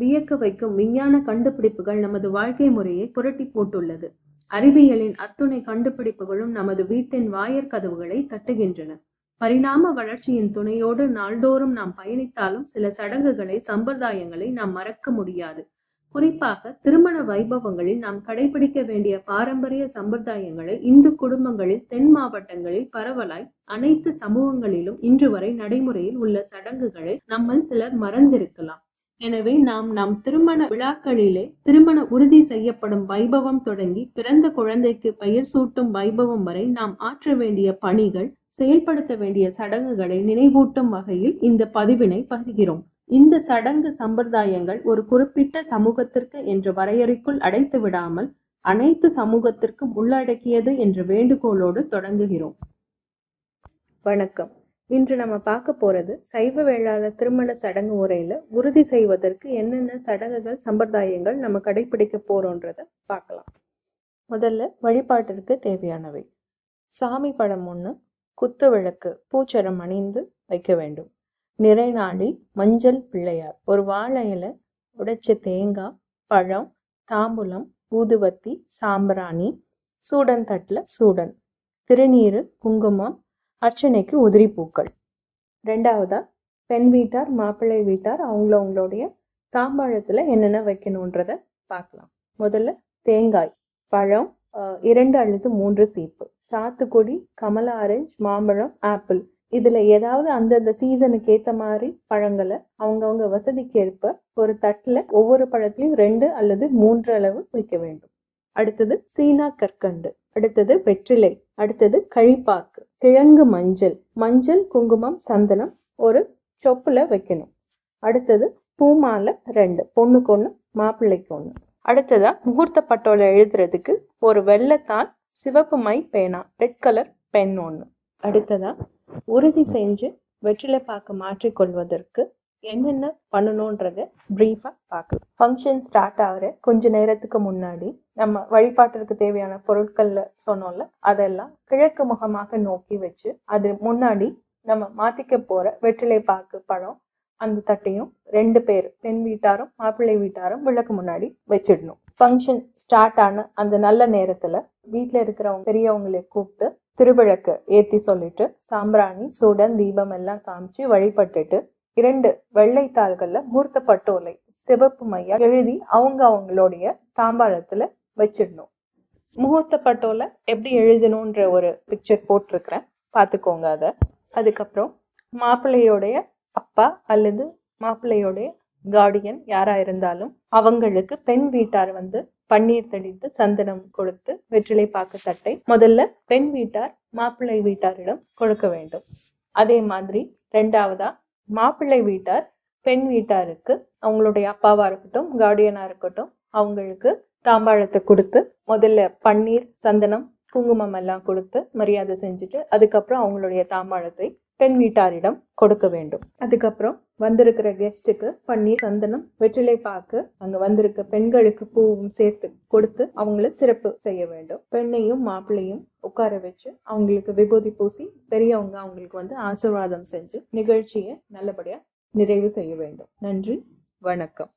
வியக்க வைக்கும் விஞ்ஞான கண்டுபிடிப்புகள் நமது வாழ்க்கை முறையை புரட்டி போட்டுள்ளது. அறிவியலின் அத்துணை கண்டுபிடிப்புகளும் நமது வீட்டின் வாயிற்கதவுகளை தட்டுகின்றன. பரிணாம வளர்ச்சியின் துணையோடு நாள்தோறும் நாம் பயணித்தாலும் சில சடங்குகளை சம்பிரதாயங்களை நாம் மறக்க முடியாது. குறிப்பாக திருமண வைபவங்களில் நாம் கடைபிடிக்க வேண்டிய பாரம்பரிய சம்பிரதாயங்களை இந்து குடும்பங்களில் தென் மாவட்டங்களில் பரவலாய் அனைத்து சமூகங்களிலும் இன்று வரை நடைமுறையில் உள்ள சடங்குகளை நம்மில் சிலர் மறந்திருக்கலாம். எனவே நாம் நம் திருமண விழாக்களிலே திருமண உறுதி செய்யப்படும் வைபவம் தொடங்கி பிறந்த குழந்தைக்கு பெயர் சூட்டும் வைபவம் வரை நாம் ஆற்ற வேண்டிய பணிகள் செயல்படுத்த வேண்டிய சடங்குகளை நினைவூட்டும் வகையில் இந்த பதிவினை பகிர்கிறோம். இந்த சடங்கு சம்பிரதாயங்கள் ஒரு குறிப்பிட்ட சமூகத்திற்கு என்ற வரையறைக்குள் அடைத்து விடாமல் அனைத்து சமூகத்திற்கும் உள்ளடக்கியது என்ற வேண்டுகோளோடு தொடங்குகிறோம். வணக்கம். இன்று நம்ம பார்க்க போறது சைவ வேளாளர் திருமண சடங்கு முறையில உறுதி செய்வதற்கு என்னென்ன சடங்குகள் சம்பிரதாயங்கள் நம்ம கடைபிடிக்க போறோன்றத பார்க்கலாம். முதல்ல வழிபாட்டிற்கு தேவையானவை. சாமி படம் ஒன்று குத்து விளக்கு பூச்சரம் அணிந்து வைக்க வேண்டும். நிறைநாளி மஞ்சள் பிள்ளையார். ஒரு வாழை உடைச்ச தேங்காய் பழம் தாம்பூலம் ஊதுவத்தி சாம்பிராணி சூடன் தட்டில் சூடன். திருநீரு குங்குமம் அர்ச்சனைக்கு உதிரி பூக்கள். ரெண்டாவதா பெண் வீட்டார் மாப்பிள்ளை வீட்டார் அவங்கள அவங்களுடைய தாம்பாழத்தில் என்னென்ன வைக்கணுன்றத பார்க்கலாம். முதல்ல தேங்காய் பழம் இரண்டு அல்லது மூன்று சீப்பு. சாத்துக்குடி கமலா ஆரஞ்சு மாம்பழம் ஆப்பிள். இதுல ஏதாவது அந்தந்த சீசனுக்கு ஏத்த மாதிரி பழங்களை அவங்கவுங்க வசதிக்கு ஏற்ப ஒரு தட்டுல ஒவ்வொரு பழத்திலையும் ரெண்டு அல்லது மூன்று அளவு வைக்க வேண்டும். அடுத்தது சீனா கற்கண்டு அடுத்தது வெற்றிலை அடுத்தது கழிப்பாக்கு கிழங்கு மஞ்சள் மஞ்சள் குங்குமம் சந்தனம் ஒரு சொப்புல வைக்கணும். அடுத்தது பூமாலை ரெண்டு பொண்ணுக்கு ஒன்று மாப்பிள்ளைக்கு ஒன்று அடுத்ததா முகூர்த்த பட்டோல எழுதுறதுக்கு ஒரு வெள்ளத்தான் சிவப்பு மை பேனா ரெட் கலர் பென் ஒன்று அடுத்ததா உறுதி செஞ்சு வெற்றிலை பாக்கு மாற்றிக்கொள்வதற்கு என்னென்ன பண்ணணுன்றத ப்ரீஃபாக பார்க்கலாம். ஃபங்க்ஷன் ஸ்டார்ட் ஆகிற கொஞ்ச நேரத்துக்கு முன்னாடி நம்ம வழிபாட்டிற்கு தேவையான பொருட்கள்ல சொன்னோம்ல அதெல்லாம் கிழக்கு முகமாக நோக்கி வச்சு அது முன்னாடி நம்ம மாத்திக்க போற வெற்றிலை பாக்கு பழம் அந்த தட்டையும் ரெண்டு பேர் பெண் வீட்டாரும் மாப்பிள்ளை வீட்டாரும் விளக்கு முன்னாடி வச்சிடணும். ஃபங்க்ஷன் ஸ்டார்ட் ஆன அந்த நல்ல நேரத்துல வீட்டில் இருக்கிறவங்க பெரியவங்களை கூப்பிட்டு திருவிளக்கு ஏத்தி சொல்லிட்டு சாம்பிராணி சூடன் தீபம் எல்லாம் காமிச்சு வழிபட்டுட்டு இரண்டு வெள்ளை தாள்கள்ல மூர்த்த பட்டோலை சிவப்பு மையா எழுதி அவங்க அவங்களுடைய தாம்பாளத்துல வச்சிடணும். முகூர்த்த பட்டோல எப்படி எழுதணுன்ற ஒரு பிக்சர் போட்டிருக்கிறேன். பார்த்துக்கோங்க அதை. அதுக்கப்புறம் மாப்பிள்ளையோடைய அப்பா அல்லது மாப்பிள்ளையோடைய கார்டியன் யாரா இருந்தாலும் அவங்களுக்கு பெண் வீட்டார் வந்து பன்னீர் தெளித்து சந்தனம் கொடுத்து வெற்றிலை பாக்கு தட்டை முதல்ல பெண் வீட்டார் மாப்பிள்ளை வீட்டாரிடம் கொடுக்க வேண்டும். அதே மாதிரி ரெண்டாவதா மாப்பிள்ளை வீட்டார் பெண் வீட்டாருக்கு அவங்களுடைய அப்பாவா இருக்கட்டும் கார்டியனா இருக்கட்டும் அவங்களுக்கு தாம்பாளத்தை கொடுத்து முதல்ல பன்னீர் சந்தனம் குங்குமம் எல்லாம் கொடுத்து மரியாதை செஞ்சுட்டு அதுக்கப்புறம் அவங்களுடைய தாம்பாளத்தை பெண் வீட்டாரிடம் கொடுக்க வேண்டும். அதுக்கப்புறம் வந்திருக்கிற கெஸ்ட்டுக்கு பன்னீர் சந்தனம் வெற்றிலை பாக்கு அங்க வந்திருக்க பெண்களுக்கு பூவும் சேர்த்து கொடுத்து அவங்கள சிறப்பு செய்ய வேண்டும். பெண்ணையும் மாப்பிள்ளையும் உட்கார வச்சு அவங்களுக்கு விபூதி பூசி பெரியவங்க அவங்களுக்கு வந்து ஆசீர்வாதம் செஞ்சு நிகழ்ச்சியை நல்லபடியா நிறைவு செய்ய வேண்டும். நன்றி வணக்கம்.